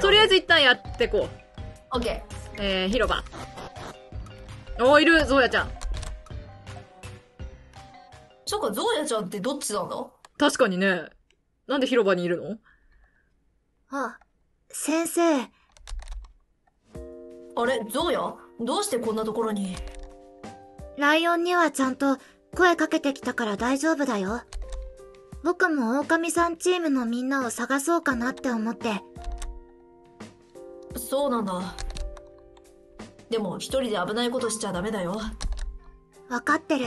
とりあえず一旦やってこう。オッケえー、広場。おー、いる、ゾウヤちゃん。ー。そっか、ゾウヤちゃんってどっちなんだ確かにね。なんで広場にいるの？あ、先生。あれ、ゾウヤ？どうしてこんなところに？ライオンにはちゃんと声かけてきたから大丈夫だよ。僕も狼さんチームのみんなを探そうかなって思って。そうなんだ。でも、一人で危ないことしちゃダメだよ。わかってる。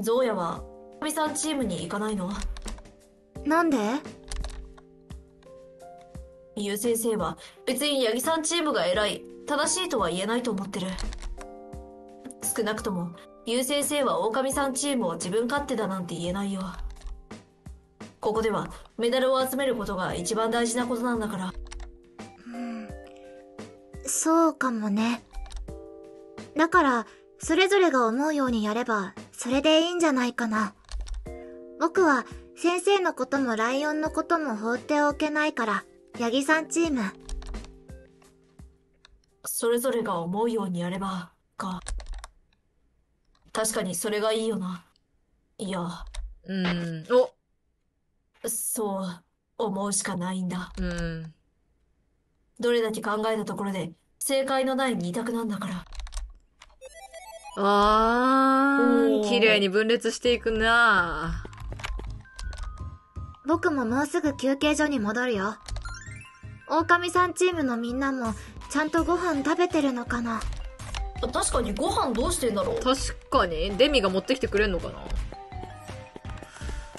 ゾウヤは、カミさんチームに行かないの？なんで？ゆう先生は、別にヤギさんチームが偉い、正しいとは言えないと思ってる。少なくとも、ゆう先生は狼さんチームを自分勝手だなんて言えないよ。ここでは、メダルを集めることが一番大事なことなんだから。そうかもね。だから、それぞれが思うようにやれば、それでいいんじゃないかな。僕は、先生のこともライオンのことも放っておけないから、ヤギさんチーム。それぞれが思うようにやれば、か。確かにそれがいいよな。いや、うーん。お、そう、思うしかないんだ。うーん。どれだけ考えたところで、正解のない二択なんだから。あおー、ー綺麗に分裂していくな僕ももうすぐ休憩所に戻るよ。狼さんチームのみんなも、ちゃんとご飯食べてるのかな確かにご飯どうしてんだろう確かに、デミが持ってきてくれんのかな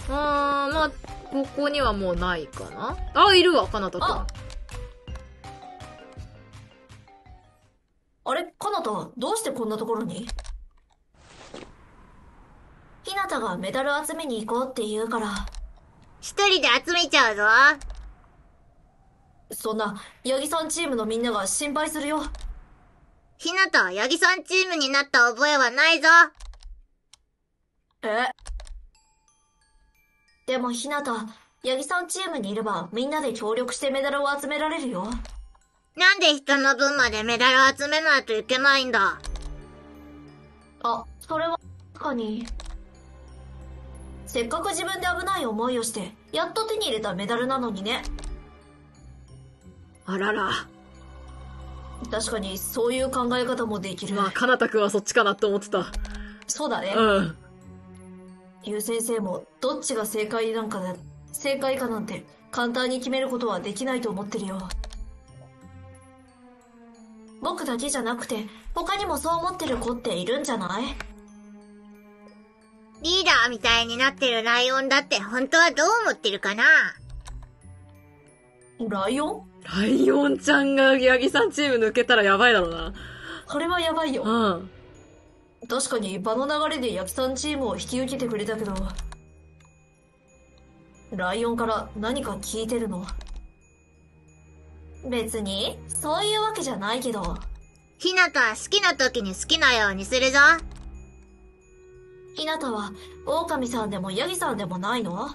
あー、まあ、ここにはもうないかな？あ、いるわ、かなたくんあ。あれ？かなた、どうしてこんなところに？ひなたがメダル集めに行こうって言うから、一人で集めちゃうぞ。そんな、ヤギさんチームのみんなが心配するよ。ひなたはヤギさんチームになった覚えはないぞ。え？でもひなた、ヤギさんチームにいればみんなで協力してメダルを集められるよ。なんで人の分までメダル集めないといけないんだ？あ、それは、確かに。せっかく自分で危ない思いをして、やっと手に入れたメダルなのにね。あらら。確かに、そういう考え方もできる。まあ、かなたくんはそっちかなって思ってた。そうだね。うん。ゆう先生も、どっちが正解なんかだ、正解かなんて、簡単に決めることはできないと思ってるよ。僕だけじゃなくて、他にもそう思ってる子っているんじゃない？リーダーみたいになってるライオンだって本当はどう思ってるかな？ライオン？ライオンちゃんがヤギさんチーム抜けたらやばいだろうな。それはやばいよ。うん。確かに場の流れでヤキさんチームを引き受けてくれたけど、ライオンから何か聞いてるの？別に、そういうわけじゃないけど、ひなたは好きな時に好きなようにするぞ。ひなたは、狼さんでもヤギさんでもないの？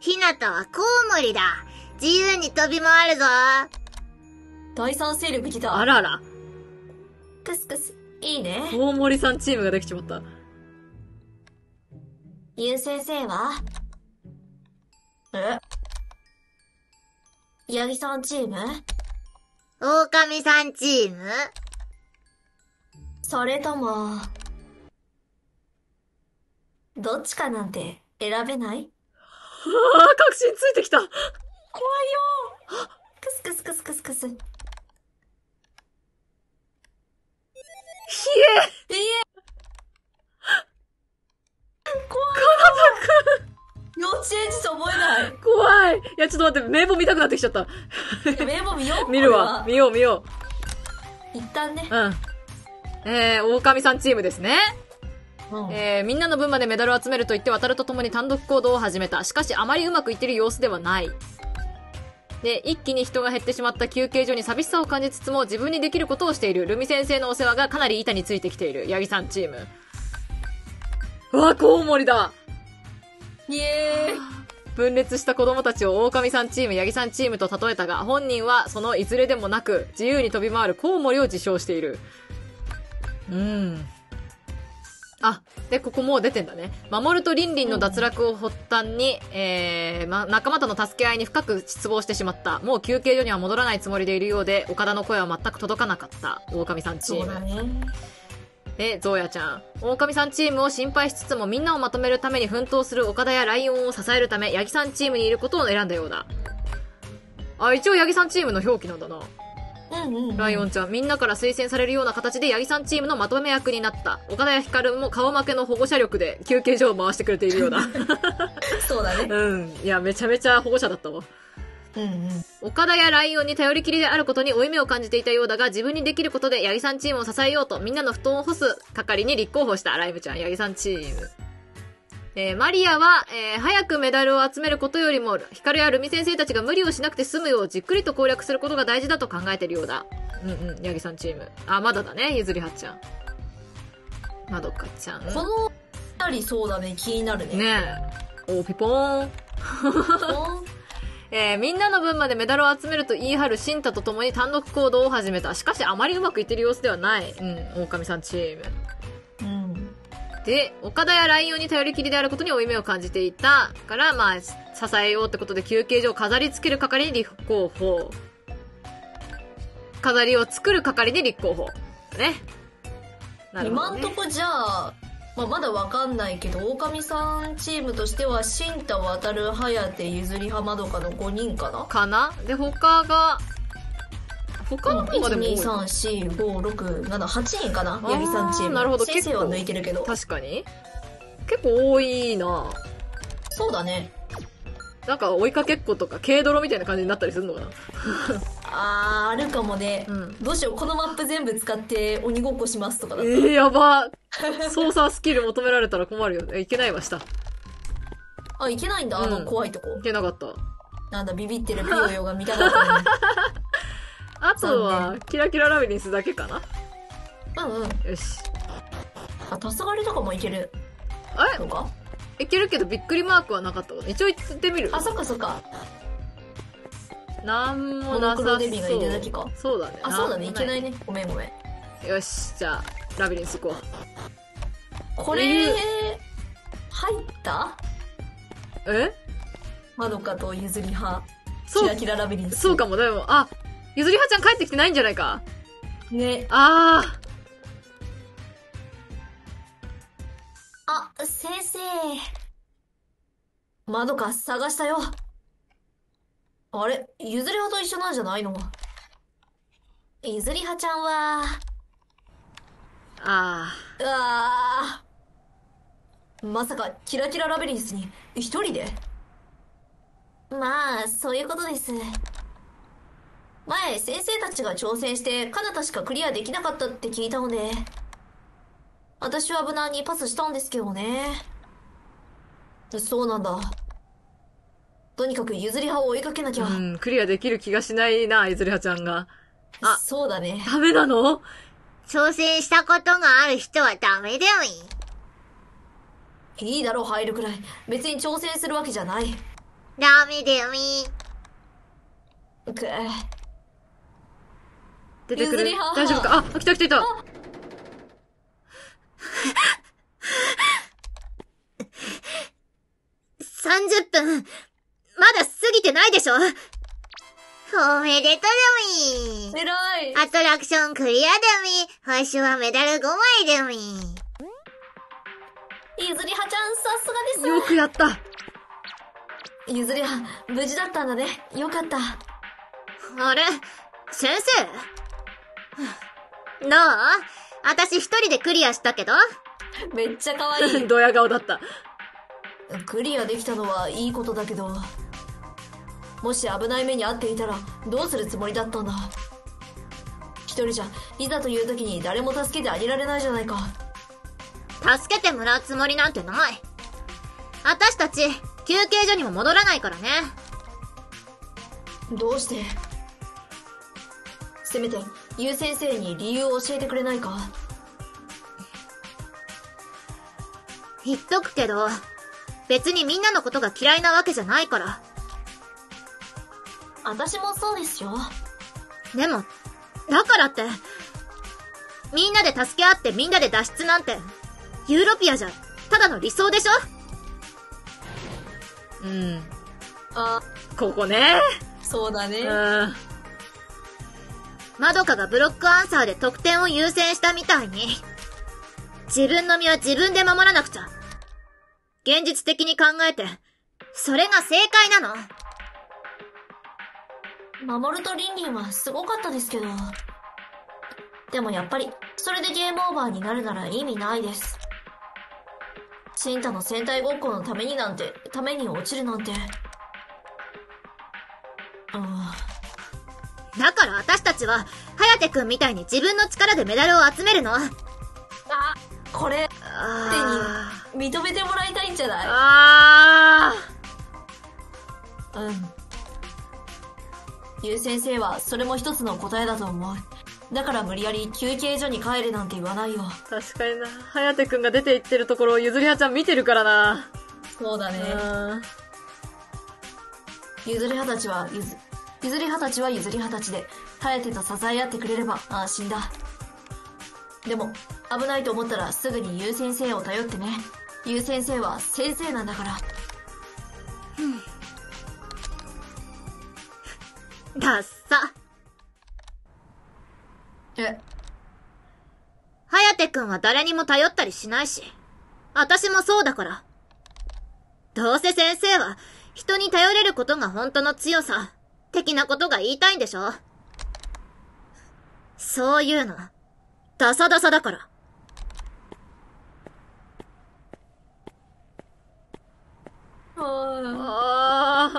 ひなたはコウモリだ。自由に飛び回るぞ。第三勢力来た。あらら。クスクス。いいね。大森さんチームができちまった。ゆう先生は？え？ヤギさんチーム？狼さんチーム？それとも、どっちかなんて選べない？ああ、確信ついてきた。怖いよクスクスクスクスクス。ひえええ怖い幼稚園児と思えない。怖い。いや、ちょっと待って、名簿見たくなってきちゃった。名簿見よう？見るわ。こ見よう見よれは一旦ね。う。うん。えー、狼さんチームですね。うん。えー、みんなの分までメダルを集めると言って渡ると共に単独行動を始めた。しかしあまりうまくいってる様子ではない。で、一気に人が減ってしまった休憩所に寂しさを感じつつも自分にできることをしている。ルミ先生のお世話がかなり板についてきている。ヤギさんチーム。うわ、コウモリだイエーイ 分裂した子供たちを狼さんチーム、八木さんチームと例えたが、本人はそのいずれでもなく、自由に飛び回るコウモリを自称している。うん。あ、で、ここもう出てんだね。守るとリンリンの脱落を発端に、えー、ま、仲間との助け合いに深く失望してしまった。もう休憩所には戻らないつもりでいるようで、岡田の声は全く届かなかった。狼さんチーム。そうだね。で、ゾウヤちゃん。狼さんチームを心配しつつもみんなをまとめるために奮闘する岡田やライオンを支えるため、ヤギさんチームにいることを選んだようだ。あ、一応ヤギさんチームの表記なんだな。ライオンちゃん、みんなから推薦されるような形でヤギさんチームのまとめ役になった。岡田やヒカルも顔負けの保護者力で休憩所を回してくれているようだ。そうだね。うん。いや、めちゃめちゃ保護者だったわ。うんうん。岡田やライオンに頼りきりであることに負い目を感じていたようだが、自分にできることで八木さんチームを支えようと、みんなの布団を干す係に立候補したライムちゃん、八木さんチーム。えーマリアは、えー早くメダルを集めることよりも、ヒカルやルミ先生たちが無理をしなくて済むよう、じっくりと攻略することが大事だと考えてるようだ。うんうん、八木さんチーム。あ、まだだね、ゆずりはちゃん。まどかちゃん。この二人そうだね、気になるね。ねえ。おピポーン。えーみんなの分までメダルを集めると言い張るシンタと共に単独行動を始めた。しかしあまりうまくいってる様子ではない。うん、狼さんチーム。うん。で、岡田やライオンに頼りきりであることに負い目を感じていたから、まあ、支えようってことで休憩所を飾り付ける係に立候補。飾りを作る係に立候補。ね。ね。今んとこじゃあ、まあ、まだわかんないけど、狼さんチームとしては、シンタ、渡る、颯、譲り、浜どかの5人かな？かな？で、他が、他の方がでも多い。1,2,3,4,5,6,7,8人かな？ー八木さんチーム。なるほど先生は抜いてるけど。確かに結構多いなそうだね。なんか追いかけっことか軽泥みたいな感じになったりするのかな？あー、あるかもね。うんどうしよう、このマップ全部使って鬼ごっこしますとかだったえー、やば 操作スキル求められたら困るよね。いけないわ、した。いあ、いけないんだ、あのうん怖いとこ。けなかった。なんだ、ビビってるピヨヨが見たかったね。あとは、キラキララビリンスだけかな？うんうん。よし。あ、黄昏とかもいけるあれ？のか？いけるけどびっくりマークはなかったわ。一応言ってみる？あ、そっかそっか。なんもなさそう。モノクロデビがいるだけかそうだね。あ、そうだね、いけないね。ごめんごめん。よし、じゃあ、ラビリンス行ここれ、え入った？う。え？まどかと譲り派。キラキララビリンス。そうかも。でも、あ、ゆずりはちゃん帰ってきてないんじゃないか？ね。あー。あ、先生。まどか探したよ。あれゆずり派と一緒なんじゃないの？ゆずり派ちゃんは、あうわーまさか、キラキララビリンスに、一人で？まあ、そういうことです。前、先生たちが挑戦して、カナタしかクリアできなかったって聞いたので、私は無難にパスしたんですけどね。そうなんだ。とにかく譲り派を追いかけなきゃ。ー。うん、クリアできる気がしないな、ゆずりはちゃんが。あそうだね。ダメなの？挑戦したことがある人はダメでもいい。いいだろう、入るくらい。別に挑戦するわけじゃない。ダメでもいい。く出てくる大丈夫か？あ、来た来た来た。30分、まだ過ぎてないでしょ？おめでとうでもいい。偉いアトラクションクリアでもいい。報酬はメダル5枚でもいい。ゆずりはちゃん、さすがよでくやった。す。ゆずりは、無事だったんだね。よかった。あれ？先生？どう？私一人でクリアしたけど？めっちゃ可愛い。ドヤ顔だった。クリアできたのはいいことだけど、もし危ない目に遭っていたら、どうするつもりだったんだ？一人じゃ、いざという時に誰も助けてあげられないじゃないか。助けてもらうつもりなんてない。私たち、休憩所にも戻らないからね。どうして？せめて、ゆう先生に理由を教えてくれないか？言っとくけど、別にみんなのことが嫌いなわけじゃないから。私もそうですよ。でも、だからって、みんなで助け合ってみんなで脱出なんて、ユーロピアじゃ、ただの理想でしょ？うん。あ、ここね。そうだね。うん。まどかがブロックアンサーで得点を優先したみたいに、自分の身は自分で守らなくちゃ。現実的に考えて、それが正解なの。守るとリンリンはすごかったですけど。でもやっぱり、それでゲームオーバーになるなら意味ないです。シンタの戦隊ごっこのためになんて、ために落ちるなんて。あだから私たちは、颯くんみたいに自分の力でメダルを集めるの。ああ、これ、あ認めてもらいたいんじゃない？あうん。ゆう先生はそれも一つの答えだと思う。だから無理やり休憩所に帰れなんて言わないよ。ー確かにな。はやてくんが出て行ってるところをゆずりはちゃん見てるからな。そうだね。うん。ゆずりはたちはゆず、ゆずりはたちはゆずりはたちで、ハヤテと支え合ってくれれば安心だ。でも、危ないと思ったらすぐにゆう先生を頼ってね。ゆう先生は先生なんだから。ダッサ。え、颯くんは誰にも頼ったりしないし、私もそうだから。どうせ先生は、人に頼れることが本当の強さ、的なことが言いたいんでしょ？そういうの、ダサダサだから。あー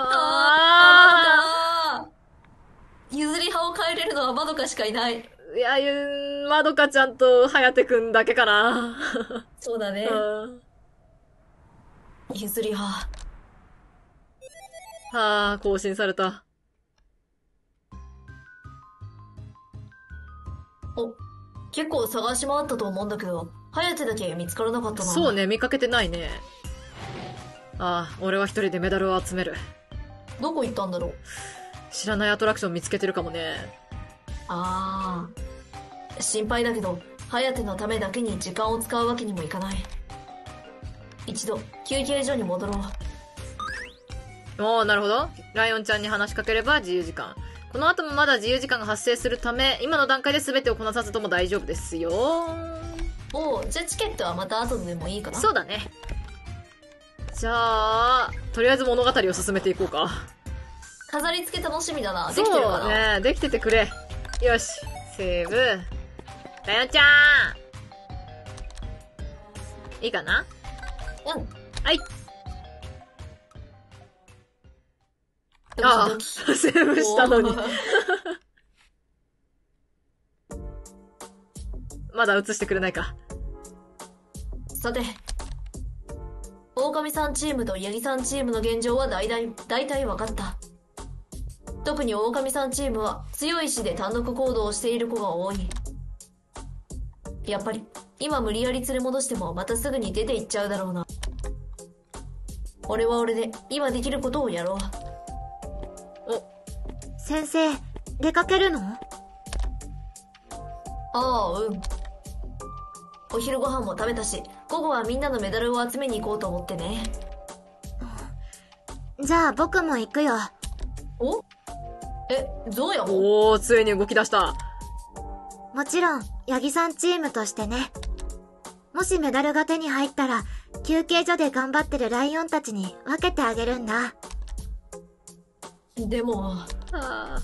ああゆずり派を変えれるのはまどかしかいない。いや、ゆ、まどかちゃんとはやてくんだけかな。そうだね。うんゆずり派。はあ、更新された。お、結構探し回ったと思うんだけど、ハヤテだけ見つからなかったな。そう。ね、見かけてないね。ああ、俺は一人でメダルを集める。どこ行ったんだろう？知らないアトラクション見つけてるかもね。ああ。心配だけど、ハヤテのためだけに時間を使うわけにもいかない。一度、休憩所に戻ろう。おー、なるほど。ライオンちゃんに話しかければ自由時間。この後もまだ自由時間が発生するため、今の段階で全てをこなさずとも大丈夫ですよ。おう、じゃあチケットはまた後でもいいかな？そうだね。じゃあ、とりあえず物語を進めていこうか。飾り付け楽しみだな。できてるかな、ね、できててくれ。よし、セーブ。ライオンちゃんいいかな？うん。はい。ドああ、キドキセーブしたのに まだ映してくれないか。さて、狼さんチームとヤギさんチームの現状は大体、大体分かった。特に狼さんチームは強い意志で単独行動をしている子が多い。やっぱり、今無理やり連れ戻してもまたすぐに出て行っちゃうだろうな。俺は俺で今できることをやろう。先生、出かけるの？ああ、うん。お昼ご飯も食べたし、午後はみんなのメダルを集めに行こうと思ってね。じゃあ僕も行くよ。お？え、ゾウヤもおー、ついに動き出した。もちろん、ヤギさんチームとしてね。もしメダルが手に入ったら、休憩所で頑張ってるライオンたちに分けてあげるんだ。でも、あ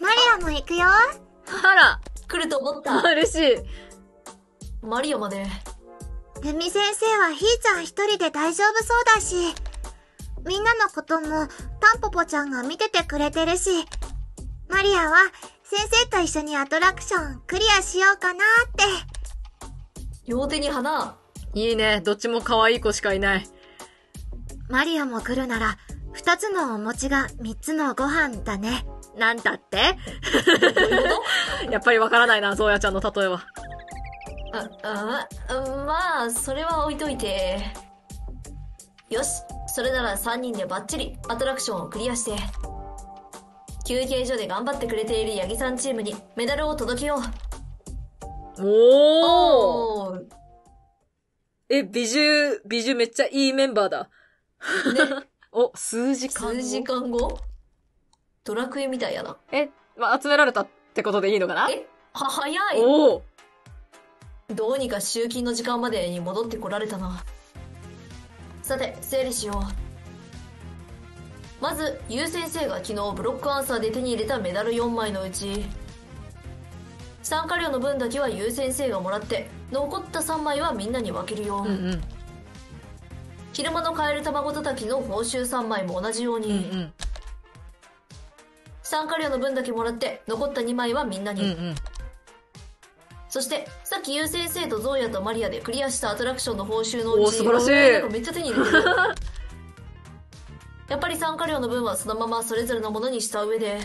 マリアも行くよ。ーあら、来ると思った。嬉しい。マリオまで。ルミ先生はひーちゃん一人で大丈夫そうだし、みんなのこともタンポポちゃんが見ててくれてるし、マリアは先生と一緒にアトラクションクリアしようかなって。両手に花。いいね。どっちも可愛い子しかいない。マリアも来るなら、二つのお餅が三つのご飯だね。なんだって？やっぱりわからないな、ゾウヤちゃんの例えは。とあ、あ、あまあ、それは置いといて。よし、それなら3人でバッチリアトラクションをクリアして、休憩所で頑張ってくれているヤギさんチームにメダルを届けよう。おーおー。え、美獣、美獣めっちゃいいメンバーだ。ね、お、数時間後？数時間後？ドラクエみたいやな。え、まあ、集められたってことでいいのかな？えは、早いおおどうにか集金の時間までに戻ってこられたな。さて、整理しよう。まず、ゆう先生が昨日ブロックアンサーで手に入れたメダル4枚のうち、参加料の分だけはゆう先生がもらって、残った3枚はみんなに分けるよ。うんうん。昼間のカエル卵叩きの報酬3枚も同じよううんに、うん。参加料の分だけもらって、残った2枚はみんなに。うんうん。そして、さっきゆう先生とゾーヤとマリアでクリアしたアトラクションの報酬のうち、素晴らしいめっちゃ手に入れてる。やっぱり参加料の分はそのままそれぞれのものにした上で、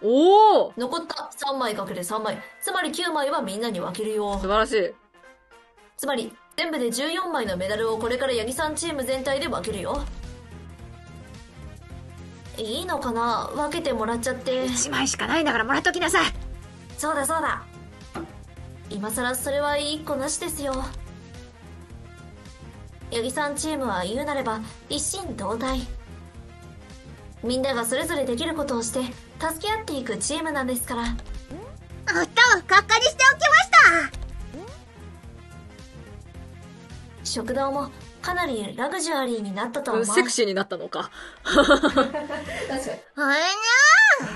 おお残った3枚かける3枚、つまり9枚はみんなに分けるよ素。晴らしい。つまり、全部で14枚のメダルをこれからヤギさんチーム全体で分けるよ。いいのかな？分けてもらっちゃって。1枚しかないんだからもらっときなさい。そうだそうだ今さらそれは一個なしですよ八木さんチームは言うなれば一心同体みんながそれぞれできることをして助け合っていくチームなんですから歌をかっかりしておきました食堂もかなりラグジュアリーになったとは思うセクシーになったのか。確かにおいにゃー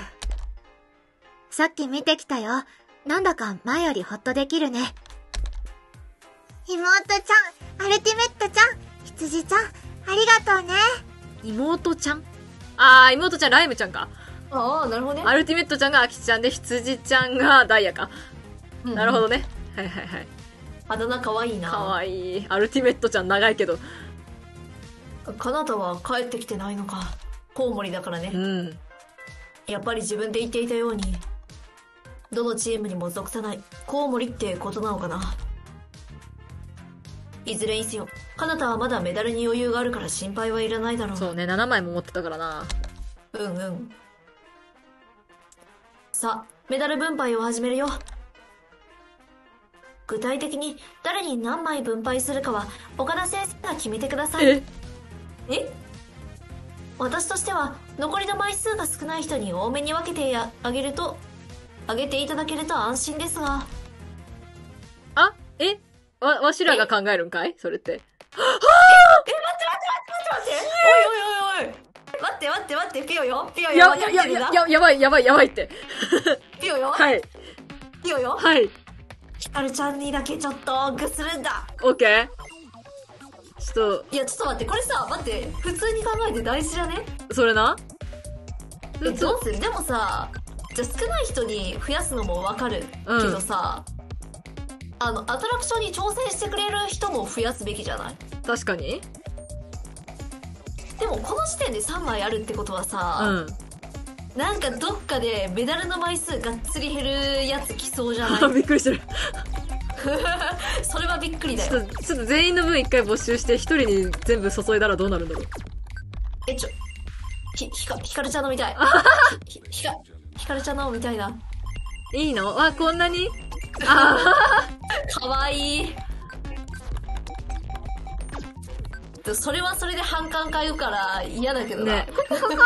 さっき見てきたよ。なんだか前よりほっとできるね。妹ちゃん、アルティメットちゃん、羊ちゃん、ありがとうね。妹ちゃん？あー、妹ちゃんライムちゃんか。ああなるほどねアルティメットちゃんがアキちゃんで、羊ちゃんがダイヤか。うんなるほどね。はいはいはい。あだ名かわいいなかわいい。アルティメットちゃん長いけど。カナタは帰ってきてないのかコウモリだからねうん。やっぱり自分で言っていたように、どのチームにも属さないコウモリってことなのかな。いずれにせよ、カナタはまだメダルに余裕があるから心配はいらないだろう。そうね、7枚も持ってたからな。うんうん。さあ、メダル分配を始めるよ。具体的に誰に何枚分配するかは岡田先生が決めてください。え？え？私としては残りの枚数が少ない人に多めに分けてあげるとあげていただけると安心ですが。あ？え？わ、わしらが考えるんかい？それって。おいおいおいおい。待って待って待ってピヨよ。ピヨよ。や、や、や、や、や、やばい、やばい、やばいって。ピヨよ。はい。ピヨよ。はい。ヒカルちゃんにだけちょっとグするんだ。オッケーちょっいやちょっと待ってこれさ待って普通に考えて大事じゃね？と、それな？えどう？する？でもさじゃあ少ない人に増やすのもわかるけどさ、あのアトラクションに挑戦してくれる人も増やすべきじゃない？確かに。でもこの時点で3枚あるってことはうさ、ん。なんかどっかでメダルの枚数がっつり減るやつ来そうじゃない？びっくりしてる。それはびっくりだよ。ちょっと、ちょっと全員の分一回募集して、一人に全部注いだらどうなるんだろう。えちょひひかひかるちゃんのみたい。ひひひかひかるちゃんのみたいな。いいの？あ、こんなに？あかわいい。でそれはそれで反感買うから嫌だけあ、どな、ね。こんなにです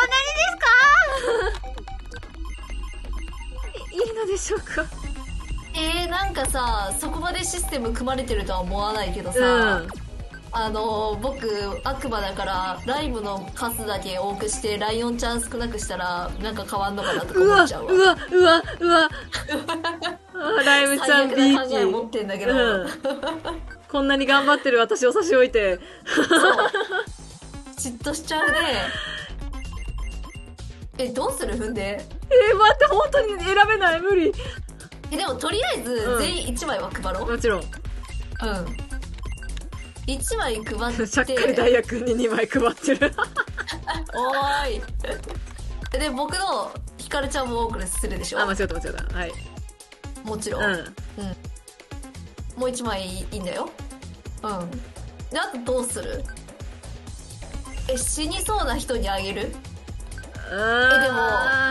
いいのでしょうか？えー、なんかさそこまでシステム組まれてるとは思わないけどさ、うん。あの僕悪魔だからライムの数だけ多くしてライオンちゃん少なくしたらなんか変わんのかなとかうわ、思っちゃうわうわ、うわ、うわ。あライムちゃ最悪んビな考え持っーてんだけど、キうん。こんなに頑張ってる私を差し置いて。嫉妬しちゃうねえどうする？踏んで。えー、待って、本当に選べない、無理。えでもとりあえずうん。全員1枚は配ろう。もちろん。うん。1枚配って。ちゃっかりダイヤ君に2枚配ってる。おーい。で僕のヒカルちゃんも多くするでしょ？あ、間違った間違った。はい。もちろん、うん。もう1枚いいんだよ。うん。であとどうする？え、死にそうな人にあげる？うえ、でも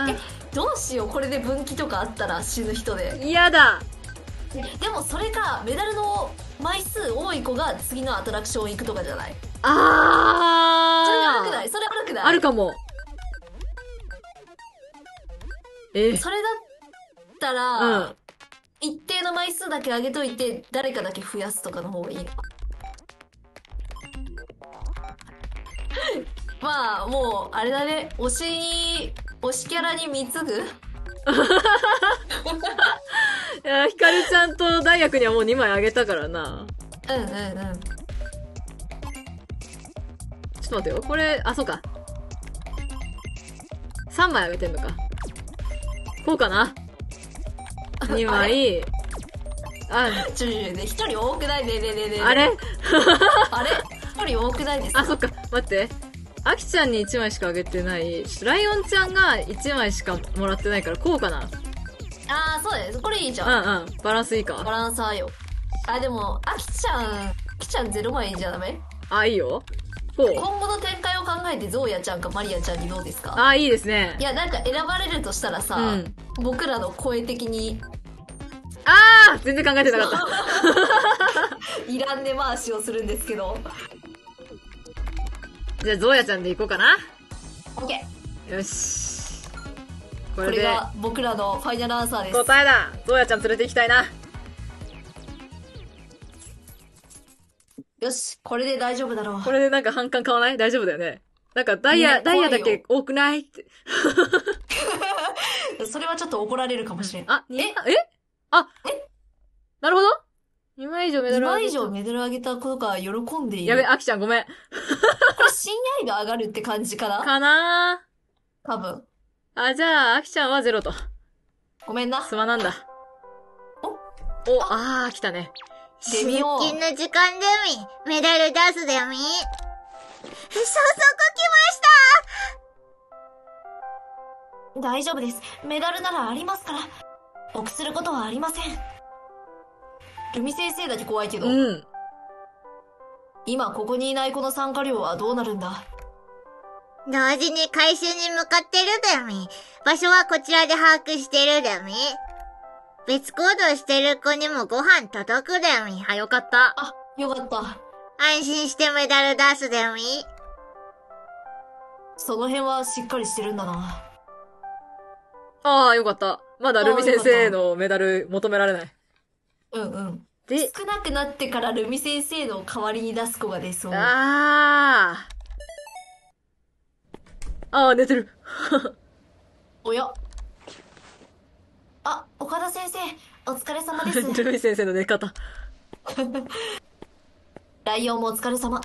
え、どうしよう、これで分岐とかあったら死ぬ人で。嫌だ。でもそれか、メダルの枚数多い子が次のアトラクション行くとかじゃない？それあ悪くない？それ悪くない？あるかも。え。それだったら、うん。一定の枚数だけ上げといて、誰かだけ増やすとかの方がいい。まあ、もう、あれだね、推しに、推しキャラに貢ぐ？いや、ひかるちゃんと大学にはもう2枚あげたからな。うんうんうん。ちょっと待ってよ。これ、あ、そうか。3枚あげてんのか。こうかな。2枚。あ、ちょちょちょ、ね、一人多くない？ねえねえねえねえあれ？あれ？一人多くないですか？あ、そっか。待って。あきちゃんに1枚しかあげてない。ライオンちゃんが1枚しかもらってないから、こうかな。ああ、そうです。これいいじゃ。うんんうん。バランスいいバか。ランサーよ。あ、でも、あきちゃん、あきちゃんゼロ枚じゃダメ？あ、いいよ。今後の展開を考えてゾウヤちゃんかマリアちゃんにどうですか？あ、いいですねい。や、なんか選ばれるとしたらさ、うん僕らの声的に、あー全然考えてなかった。いらんね回しをするんですけど。じゃあ、ゾウヤちゃんでいこうかな。オッケーよし。ここれれで、が僕らのファイナルアンサーです。答えだゾウヤちゃん連れて行きたいな。よし、これで大丈夫だろう。これでなんか反感買わない？大丈夫だよね。なんかダイヤ、ねダイヤだけ多くない？って。それはちょっと怒られるかもしれん。あ、にええ？あ、なるほど ?2 枚以上メダ2ル枚以上メダル上げたことが喜んでいる。たやべ、アキちゃんごめん。これ新刃上がるって感じかな？かな多分。ーあ、じゃあ、アキちゃんはゼロと。ごめんな。すまなんだ。お？お、あー、来たね。出勤の時間でみ、メダル出すでみ。早速来ました大丈夫です。メダルならありますから。臆することはありません。ルミ先生だけ怖いけど、うん。今ここにいないこの参加料はどうなるんだ？同時に回収に向かってるでみ。場所はこちらで把握してるでみ。別行動してる子にもご飯届くでみ。あ、よかった。あ、よかった。安心してメダル出すでみ。その辺はしっかりしてるんだな。あー、よかった。まだルミ先生のメダル求められない。うんうん。で、少なくなってからルミ先生の代わりに出す子が出そう。あー。あー、寝てる。おやあ、岡田先生、お疲れ様です。ルミ先生の寝方。ライオンもお疲れ様。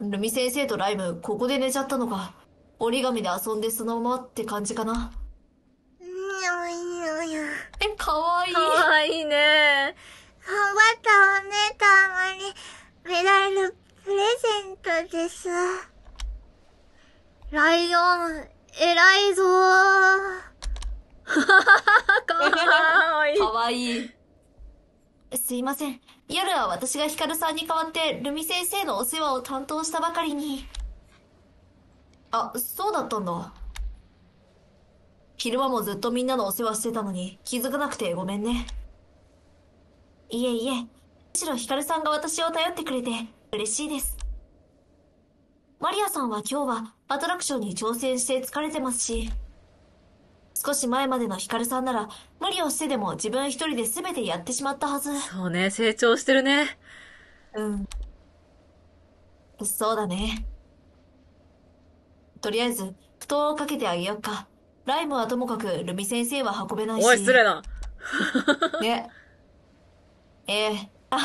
ルミ先生とライム、ここで寝ちゃったのか。折り紙で遊んでそのままって感じかな。え、かわいい。かわいいね頑張ったわね、たまに。メダルプレゼントです。ライオン、偉いぞ。かわいい。かわいい。すいません。夜は私がヒカルさんに代わってルミ先生のお世話を担当したばかりに。あ、そうだったんだ。昼間もずっとみんなのお世話してたのに気づかなくてごめんね。いえいえ、むしろヒカルさんが私を頼ってくれて嬉しいです。マリアさんは今日はアトラクションに挑戦して疲れてますし、少し前までのヒカルさんなら無理をしてでも自分一人で全てやってしまったはず。そうね、成長してるね。うん。そうだね。とりあえず、布団をかけてあげよっか。ライムはともかくルミ先生は運べないし。おい、失礼な。ね。ええあ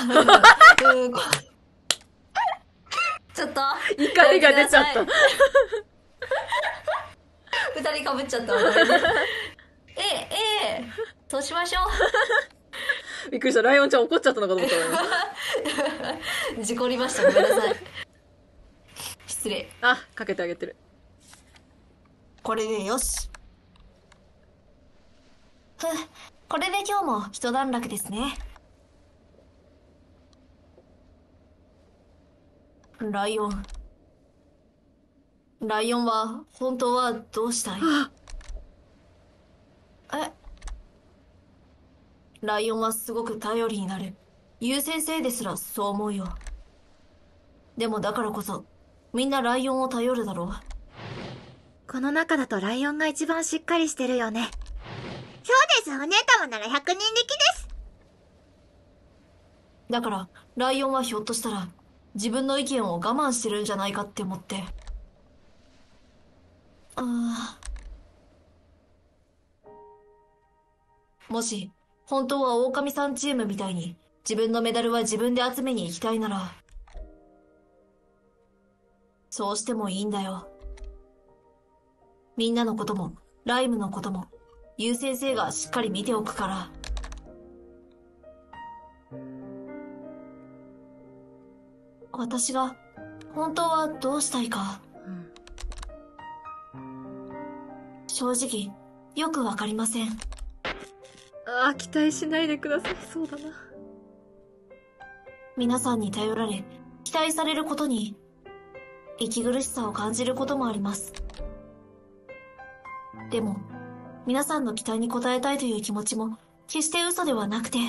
うんっと。怒りが出ちゃった。二人被っちゃったええ、ええ、そうしましょびっくりした。ライオンちゃん怒っちゃったのかと思った。事故りました。ごめんなさい。失礼。あ、かけてあげてる。これでよし。ふう、これで今日も一段落ですね。ライオン、ライオンは本当はどうしたい？え？ライオンはすごく頼りになる。優先生ですらそう思うよ。でもだからこそ、みんなライオンを頼るだろう。この中だとライオンが一番しっかりしてるよね。そうです、お姉様なら百人力です。だから、ライオンはひょっとしたら、自分の意見を我慢してるんじゃないかって思って。ああ。もし、本当は狼さんチームみたいに、自分のメダルは自分で集めに行きたいなら、そうしてもいいんだよ。みんなのことも、ライムのことも、優先生がしっかり見ておくから。私が本当はどうしたいか正直よくわかりませんああ、期待しないでください。そうだな。皆さんに頼られ期待されることに息苦しさを感じることもありますでも皆さんの期待に応えたいという気持ちも決して嘘ではなくて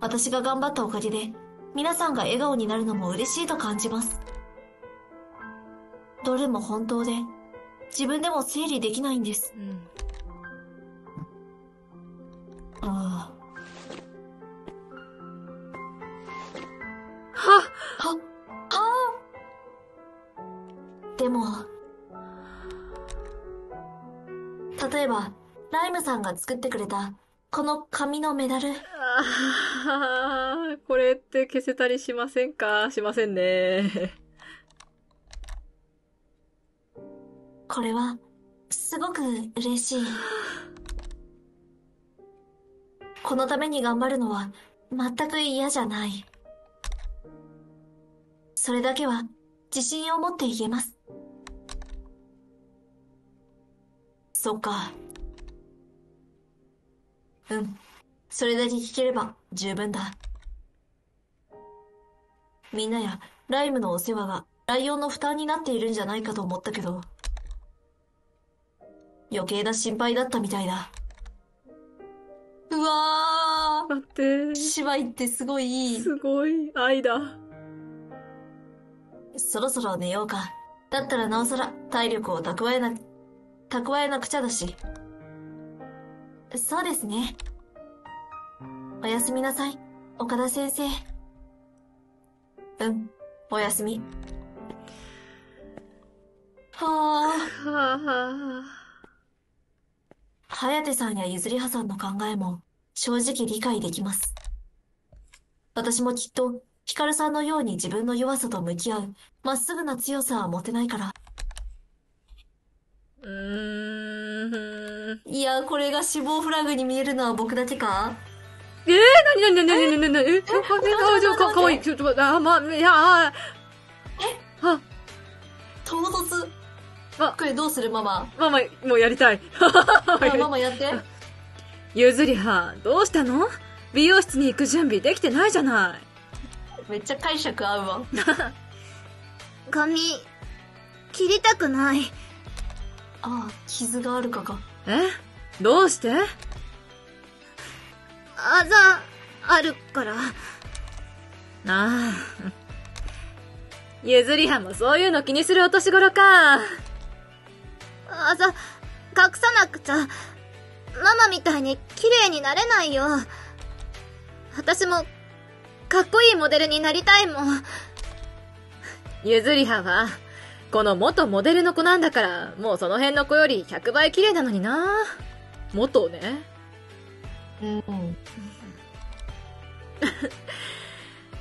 私が頑張ったおかげで皆さんが笑顔になるのも嬉しいと感じます。どれも本当で自分でも整理できないんです。うん。ああ。はあでも例えばライムさんが作ってくれたこの紙のメダル。あこれって消せたりしませんか？しませんね。これはすごく嬉しい。このために頑張るのは全く嫌じゃない。それだけは自信を持って言えます。そっか。うん。それだけ聞ければ十分だ。みんなやライムのお世話がライオンの負担になっているんじゃないかと思ったけど。余計な心配だったみたいだ。うわ待って。ー。芝居ってすごいいい。すごい。愛だ。そろそろ寝ようか。だったらなおさら体力を蓄えな蓄えなくちゃだし。そうですね。おやすみなさい岡田先生うん。おやすみ。はあ。はあは颯さんやゆずりはさんの考えも正直理解できます。私もきっとヒカルさんのように自分の弱さと向き合うまっすぐな強さは持てないから。うーん。いや、これが死亡フラグに見えるのは僕だけかえー、なになになになになにえ、か、か、わいい。ちょっと待って、あ、ま、いや、あ、あ、唐突あこれどうするママ？ママ、もうやりたい。あママやって。ゆずりは、どうしたの？美容室に行く準備できてないじゃない。めっちゃ解釈合うわ。髪、切りたくない。ああ、傷があるかか。え？どうして？あざ、あるから。ああ。ゆずりはもそういうの気にするお年頃か。あざ、隠さなくちゃ。ママみたいに綺麗になれないよ。私も、かっこいいモデルになりたいもん。ゆずりはは、この元モデルの子なんだから、もうその辺の子より100倍綺麗なのにな。元ね。うん。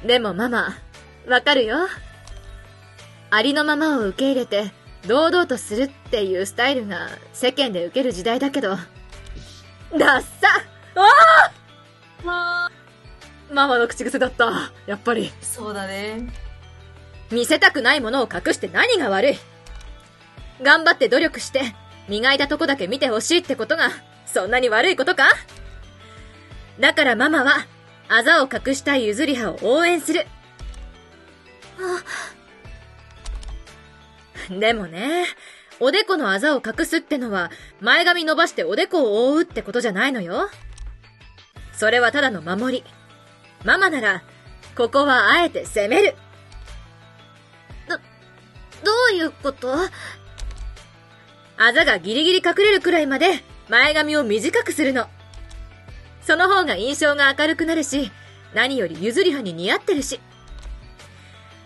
でもママ、わかるよ。ありのままを受け入れて、堂々とするっていうスタイルが世間で受ける時代だけど、ダッサあまあ、ママの口癖だった。やっぱり。そうだね。見せたくないものを隠して何が悪い頑張って努力して、磨いたとこだけ見てほしいってことが、そんなに悪いことか？だからママは、あざを隠したいゆずりはを応援する。でもね、おでこのあざを隠すってのは、前髪伸ばしておでこを覆うってことじゃないのよ。それはただの守り。ママなら、ここはあえて攻める。どういうこと？あざがギリギリ隠れるくらいまで前髪を短くするの。その方が印象が明るくなるし、何より譲り葉に似合ってるし。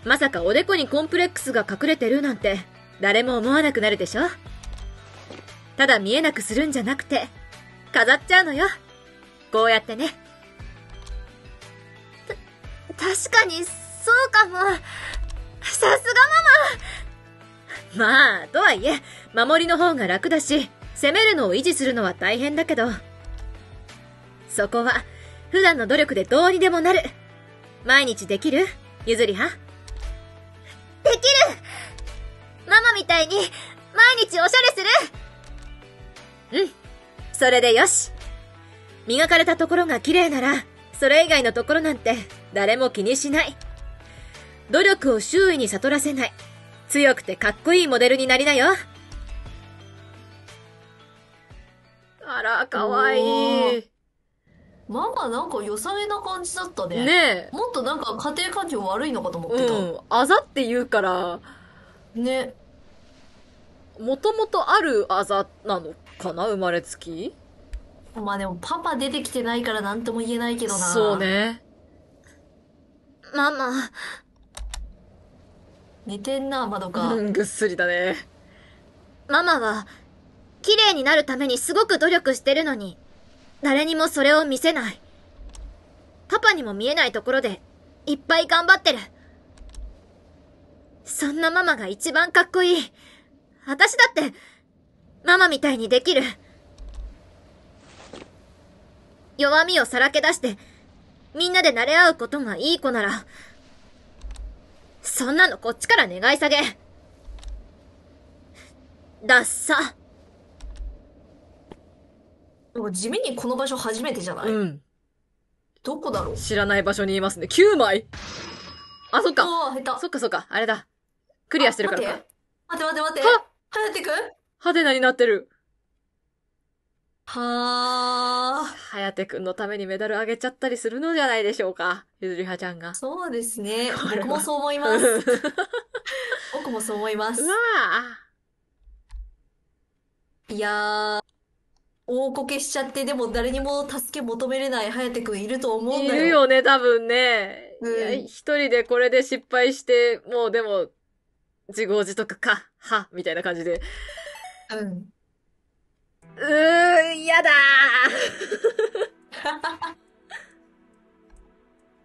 まさかおでこにコンプレックスが隠れてるなんて誰も思わなくなるでしょただ見えなくするんじゃなくて、飾っちゃうのよ。こうやってね。た確かに、そうかも。さすがママまあ、とはいえ、守りの方が楽だし、攻めるのを維持するのは大変だけど。そこは、普段の努力でどうにでもなる。毎日できる？ゆずりは？できるママみたいに、毎日おしゃれする？うん。それでよし。磨かれたところが綺麗なら、それ以外のところなんて誰も気にしない。努力を周囲に悟らせない。強くてかっこいいモデルになりなよ。あら、かわいい。ママなんか良さげな感じだったね。ねもっとなんか家庭環境悪いのかと思ってた。うん。あざって言うから、ね。もともとあるあざなのかな生まれつき？まあでもパパ出てきてないからなんとも言えないけどな。そう。ね。ママ、寝てんな、まどか。うん、ぐっすりだね。ママは、綺麗になるためにすごく努力してるのに、誰にもそれを見せない。パパにも見えないところで、いっぱい頑張ってる。そんなママが一番かっこいい。私だって、ママみたいにできる。弱みをさらけ出して、みんなで慣れ合うことがいい子なら、そんなのこっちから願い下げ。だっさ。でも地味にこの場所初めてじゃない、うん。どこだろう？知らない場所にいますね。9枚あ、そっか。ああ、下手。そっかそっか。あれだ。クリアしてるからか。あ待って。待って待って待って。ははやてく？派手なになってる。はあ。はやてくんのためにメダルあげちゃったりするのじゃないでしょうか。ゆずりはちゃんが。そうですね。これは僕もそう思います。僕もそう思いますう。わいやー、大こけしちゃって、でも誰にも助け求めれない颯くんいると思うんいだよ。るよね、多分ね。うん一人でこれで失敗して、もうでも、自業自得か、は、みたいな感じで。うん。うーん、やだ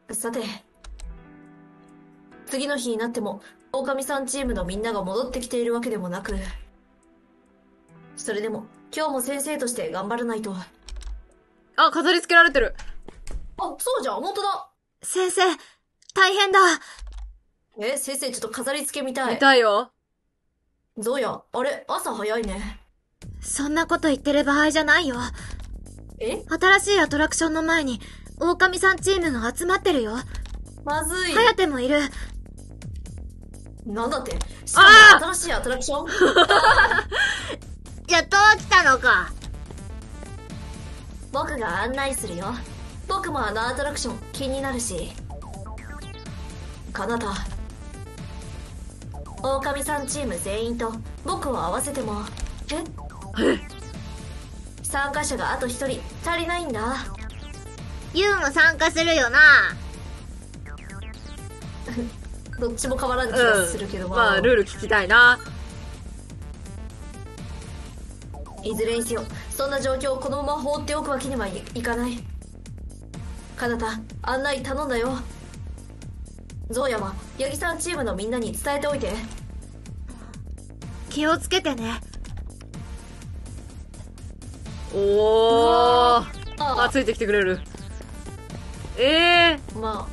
さて、次の日になっても、狼さんチームのみんなが戻ってきているわけでもなく、それでも、今日も先生として頑張らないと。あ、あ、飾り付けられてる。そうじゃん、本当だ。先生、大変だ。え、先生ちょっと飾り付けみたい。見たいよ。ゾウヤ、あれ、朝早いね。そんなこと言ってる場合じゃないよ。え？新しいアトラクションの前に、狼さんチームが集まってるよ。まずい。ハヤテもいる。なんだって？しかあも新しいアトラクション？やっと来たのか。僕が案内するよ。僕もあのアトラクション気になるし。かなた。狼さんチーム全員と僕を合わせても、え？参加者があと一人足りないんだ。ユウも参加するよな。どっちも変わらん気がするけども、まあ、ルール聞きたいな。いずれにせよ、そんな状況をこのまま放っておくわけにはいいかない。かなた、案内頼んだよ。ゾウヤは、ヤギさんチームのみんなに伝えておいて。気をつけてね。おー。ああ、ついてきてくれる。ええま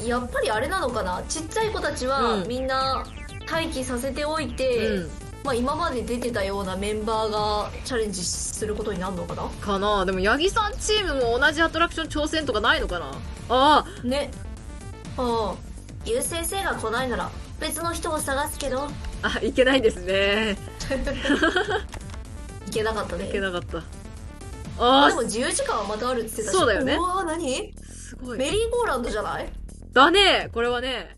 あ、やっぱりあれなのかな。ちっちゃい子たちはうんみんな待機させておいて、うん。まあ今まで出てたようなメンバーがチャレンジすることになるのかな？かな？でも、ヤギさんチームも同じアトラクション挑戦とかないのかな？ああ、ね。ああ、ゆう先生が来ないなら別の人を探すけど、あ、いけないですね。いけなかったね。いけなかった。ああ。ー、でも自由時間はまたあるって言ってたし。そうだよね。うわー何？すごい。メリーゴーランドじゃない？だね。これはね。